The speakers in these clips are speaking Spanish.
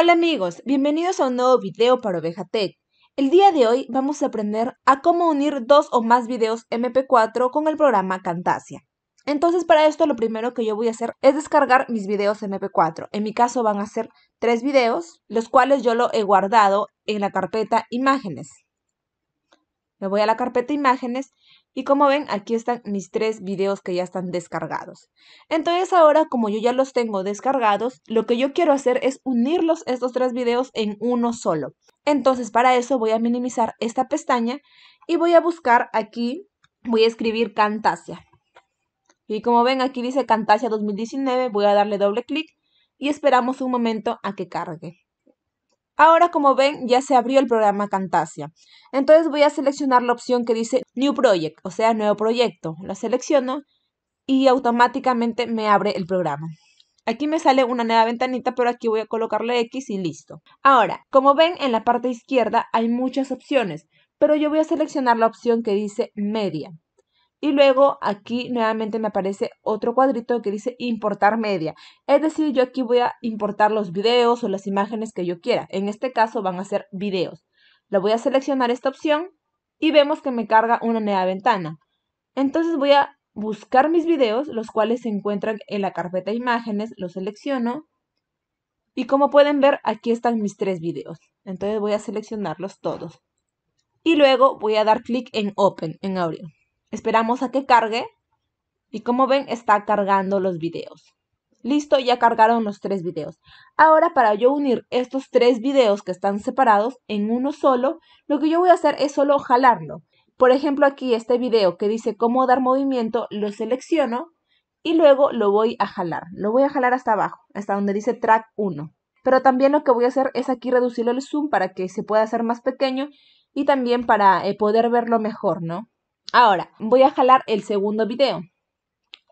Hola amigos, bienvenidos a un nuevo video para Oveja Tech. El día de hoy vamos a aprender a cómo unir dos o más videos MP4 con el programa Camtasia. Entonces para esto lo primero que yo voy a hacer es descargar mis videos MP4. En mi caso van a ser tres videos, los cuales yo lo he guardado en la carpeta imágenes. Me voy a la carpeta imágenes y como ven aquí están mis tres videos que ya están descargados. Entonces ahora como yo ya los tengo descargados, lo que yo quiero hacer es unirlos estos tres videos en uno solo. Entonces para eso voy a minimizar esta pestaña y voy a buscar aquí, voy a escribir Camtasia. Y como ven aquí dice Camtasia 2019, voy a darle doble clic y esperamos un momento a que cargue. Ahora, como ven, ya se abrió el programa Camtasia. Entonces voy a seleccionar la opción que dice New Project, o sea, nuevo proyecto. La selecciono y automáticamente me abre el programa. Aquí me sale una nueva ventanita, pero aquí voy a colocarle X y listo. Ahora, como ven, en la parte izquierda hay muchas opciones, pero yo voy a seleccionar la opción que dice Media. Y luego aquí nuevamente me aparece otro cuadrito que dice importar media. Es decir, yo aquí voy a importar los videos o las imágenes que yo quiera. En este caso van a ser videos. Le voy a seleccionar esta opción y vemos que me carga una nueva ventana. Entonces voy a buscar mis videos, los cuales se encuentran en la carpeta imágenes, los selecciono. Y como pueden ver, aquí están mis tres videos. Entonces voy a seleccionarlos todos. Y luego voy a dar clic en Open, en audio. Esperamos a que cargue y como ven está cargando los videos. Listo, ya cargaron los tres videos. Ahora para yo unir estos tres videos que están separados en uno solo, lo que yo voy a hacer es solo jalarlo. Por ejemplo aquí este video que dice cómo dar movimiento, lo selecciono y luego lo voy a jalar. Lo voy a jalar hasta abajo, hasta donde dice track 1. Pero también lo que voy a hacer es aquí reducirlo el zoom para que se pueda hacer más pequeño y también para eh, poder verlo mejor, ¿no? Ahora, voy a jalar el segundo video,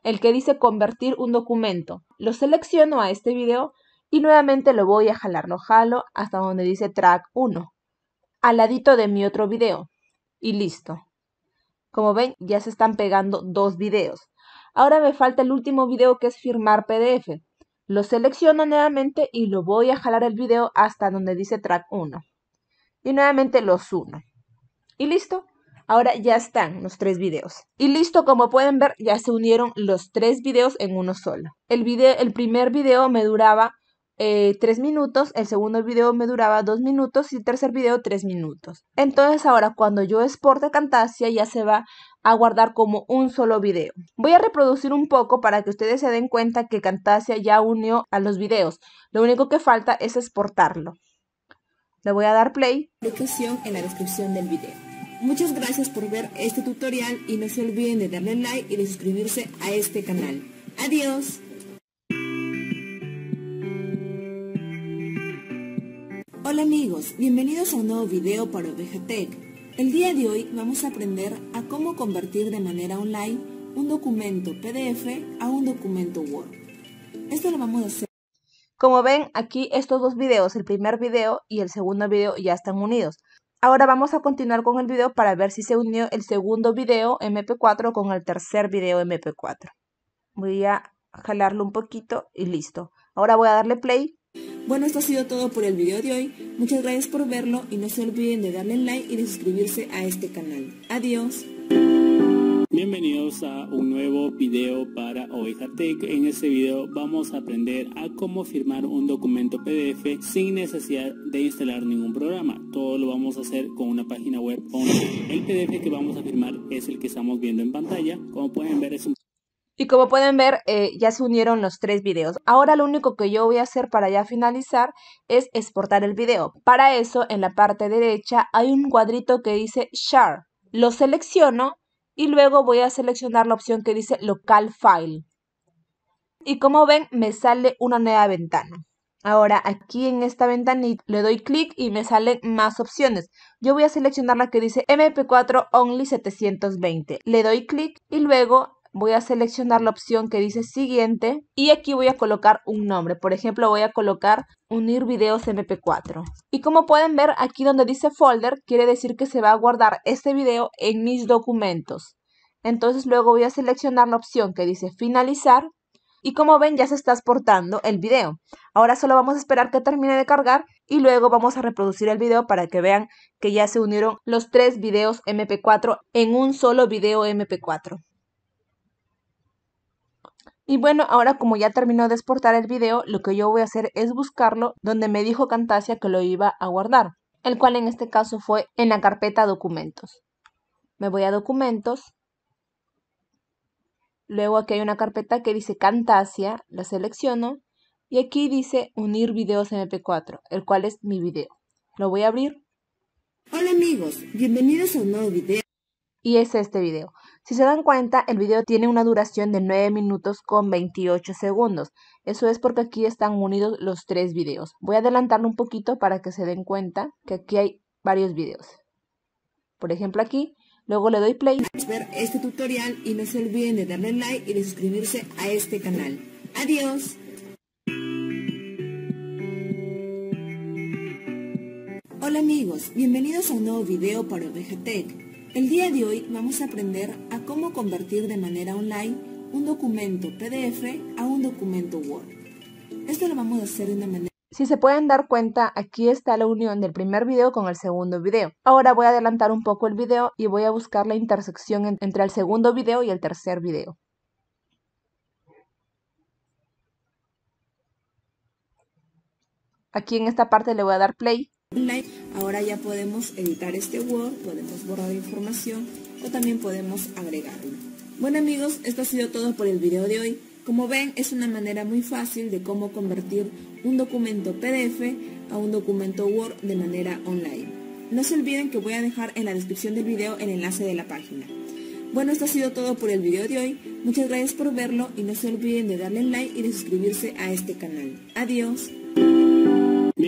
el que dice convertir un documento. Lo selecciono a este video y nuevamente lo voy a jalar. Lo jalo hasta donde dice track 1, al ladito de mi otro video. Y listo. Como ven, ya se están pegando dos videos. Ahora me falta el último video que es firmar PDF. Lo selecciono nuevamente y lo voy a jalar el video hasta donde dice track 1. Y nuevamente los uno. Y listo. Ahora ya están los tres videos. Y listo, como pueden ver, ya se unieron los tres videos en uno solo. El, video, el primer video me duraba eh, tres minutos, el segundo video me duraba dos minutos y el tercer video tres minutos. Entonces ahora cuando yo exporte Camtasia ya se va a guardar como un solo video. Voy a reproducir un poco para que ustedes se den cuenta que Camtasia ya unió a los videos. Lo único que falta es exportarlo. Le voy a dar play. en la descripción del video. Muchas gracias por ver este tutorial y no se olviden de darle like y de suscribirse a este canal. Adiós. Hola amigos, bienvenidos a un nuevo video para OvejaTech. El día de hoy vamos a aprender a cómo convertir de manera online un documento PDF a un documento Word. Esto lo vamos a hacer. Como ven, aquí estos dos videos, el primer video y el segundo video ya están unidos. Ahora vamos a continuar con el video para ver si se unió el segundo video MP4 con el tercer video MP4. Voy a jalarlo un poquito y listo. Ahora voy a darle play. Bueno, esto ha sido todo por el video de hoy. Muchas gracias por verlo y no se olviden de darle like y de suscribirse a este canal. Adiós. Bienvenidos a un nuevo video para Oveja Tech. En este video vamos a aprender a cómo firmar un documento PDF sin necesidad de instalar ningún programa. Todo lo vamos a hacer con una página web online. El PDF que vamos a firmar es el que estamos viendo en pantalla. Como pueden ver es un y como pueden ver, eh, ya se unieron los tres videos. Ahora lo único que yo voy a hacer para ya finalizar es exportar el video. Para eso, en la parte derecha hay un cuadrito que dice Share. Lo selecciono y luego voy a seleccionar la opción que dice Local File. Y como ven, me sale una nueva ventana. Ahora aquí en esta ventanita le doy clic y me salen más opciones. Yo voy a seleccionar la que dice MP4 Only 720. Le doy clic y luego voy a seleccionar la opción que dice siguiente y aquí voy a colocar un nombre. Por ejemplo, voy a colocar unir videos mp4. Y como pueden ver aquí donde dice folder, quiere decir que se va a guardar este video en mis documentos. Entonces luego voy a seleccionar la opción que dice finalizar Y como ven ya se está exportando el video. Ahora solo vamos a esperar que termine de cargar y luego vamos a reproducir el video para que vean que ya se unieron los tres videos MP4 en un solo video MP4. Y bueno, ahora como ya terminó de exportar el video, lo que yo voy a hacer es buscarlo donde me dijo Camtasia que lo iba a guardar, el cual en este caso fue en la carpeta documentos. Me voy a documentos. Luego aquí hay una carpeta que dice Camtasia, la selecciono y aquí dice unir videos MP4, el cual es mi video. Lo voy a abrir. Hola amigos, bienvenidos a un nuevo video y es este video. Si se dan cuenta, el video tiene una duración de 9 minutos con 28 segundos. Eso es porque aquí están unidos los tres videos. Voy a adelantarlo un poquito para que se den cuenta que aquí hay varios videos. Por ejemplo aquí, luego le doy play. ver este tutorial y no se olviden de darle like y de suscribirse a este canal. Adiós. Hola amigos, bienvenidos a un nuevo video para OvejaTech. El día de hoy vamos a aprender a cómo convertir de manera online un documento PDF a un documento Word. Esto lo vamos a hacer de una manera... Si se pueden dar cuenta, aquí está la unión del primer video con el segundo video. Ahora voy a adelantar un poco el video y voy a buscar la intersección entre el segundo video y el tercer video. Aquí en esta parte le voy a dar play Ahora ya podemos editar este Word, podemos borrar información o también podemos agregarlo. Bueno amigos, esto ha sido todo por el video de hoy. Como ven, es una manera muy fácil de cómo convertir un documento PDF a un documento Word de manera online. No se olviden que voy a dejar en la descripción del video el enlace de la página. Bueno, esto ha sido todo por el video de hoy. Muchas gracias por verlo y no se olviden de darle like y de suscribirse a este canal. Adiós.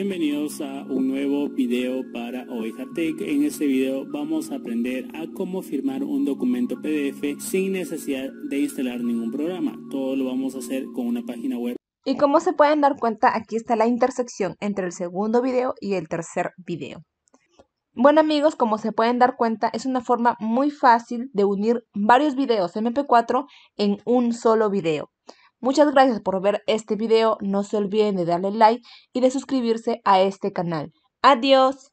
Bienvenidos a un nuevo video para OIJATEC. En este video vamos a aprender a cómo firmar un documento PDF sin necesidad de instalar ningún programa. Todo lo vamos a hacer con una página web. Y como se pueden dar cuenta, aquí está la intersección entre el segundo video y el tercer video. Bueno amigos, como se pueden dar cuenta, es una forma muy fácil de unir varios videos MP4 en un solo video. Muchas gracias por ver este video, no se olviden de darle like y de suscribirse a este canal. Adiós.